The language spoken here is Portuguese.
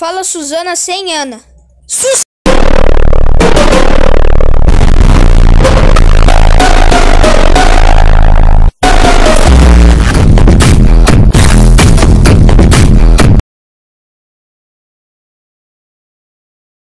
Fala Suzana sem Ana. Sus